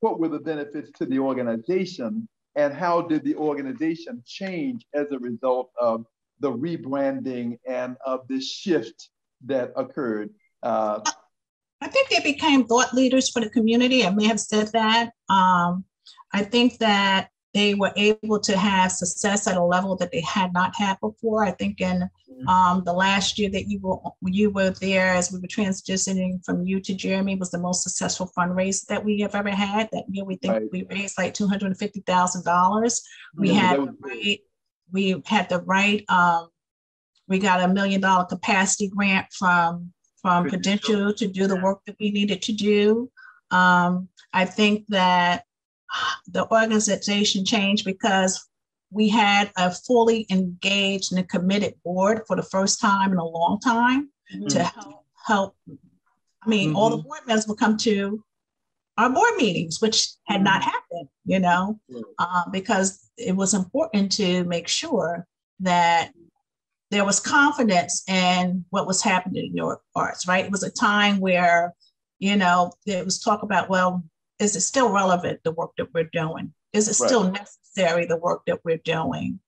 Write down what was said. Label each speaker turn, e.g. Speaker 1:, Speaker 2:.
Speaker 1: what were the benefits to the organization and how did the organization change as a result of the rebranding and of this shift that occurred? Uh,
Speaker 2: I think they became thought leaders for the community. I may have said that. Um, I think that they were able to have success at a level that they had not had before. I think in mm-hmm. um, the last year that you were you were there as we were transitioning from you to Jeremy was the most successful fundraiser that we have ever had. That year we think right. we raised like two hundred and fifty thousand dollars. We yeah, had the right. We had the right. Um, we got a million dollar capacity grant from from Prudential to do the work that we needed to do. Um, I think that the organization changed because we had a fully engaged and committed board for the first time in a long time mm-hmm. to help help. I mean, mm-hmm. all the mm-hmm. board members will come to our board meetings, which had not mm-hmm. happened, you know, uh, because it was important to make sure that there was confidence in what was happening in Newark Arts, right? It was a time where, you know, there was talk about, well, is it still relevant, the work that we're doing? Is it right. still necessary, the work that we're doing?